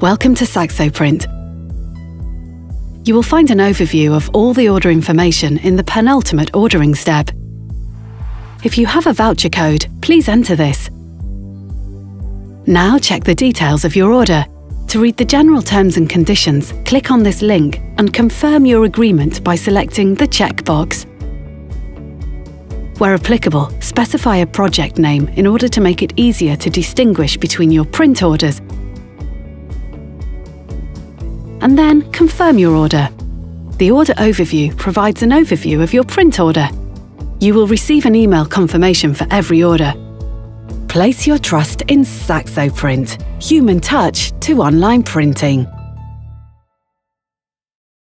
Welcome to SAXOPRINT. You will find an overview of all the order information in the penultimate ordering step. If you have a voucher code, please enter this. Now check the details of your order. To read the general terms and conditions, click on this link and confirm your agreement by selecting the checkbox. Where applicable, specify a project name in order to make it easier to distinguish between your print orders. And then confirm your order. The order overview provides an overview of your print order. You will receive an email confirmation for every order. Place your trust in SAXOPRINT, human touch to online printing.